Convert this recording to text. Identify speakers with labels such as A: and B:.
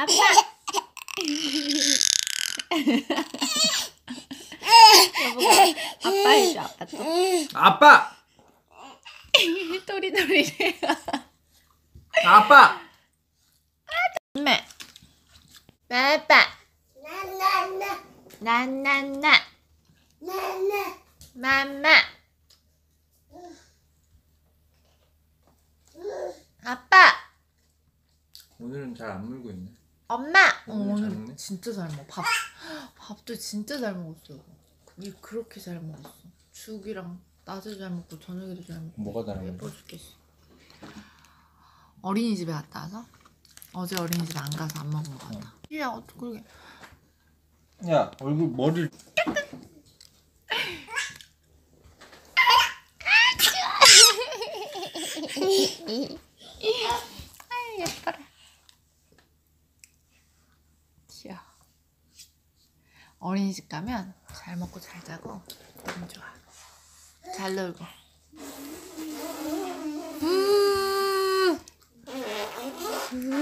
A: 아빠. 여보가 아빠 해줘 아빠 또.
B: 아빠!
A: 또리또리래.
B: 아빠!
A: 엄마. 빠빠. 나나나. 맘마. 아빠.
B: 오늘은 잘 안 물고 있네.
A: 엄마.
C: 어,
B: 오늘 잘
C: 오늘
B: 먹네.
C: 진짜 잘 먹어. 밥 밥도 진짜 잘 먹었어요. 그- 그렇게 잘 먹었어. 죽이랑 낮에도 잘 먹고 저녁에도 잘 먹고
B: 뭐가 다른
C: 예뻐
B: 거지?
C: 죽겠어. 어린이집에 갔다 와서 어제 어린이집 안 가서 안 먹은 거 같아. 야 어떻게 그러게?
B: 야, 얼굴 머리를
A: 예뻐라.
C: 귀여워. 어린이집 가면 잘 먹고 잘 자고 너무 좋아. 잘 놀고. 음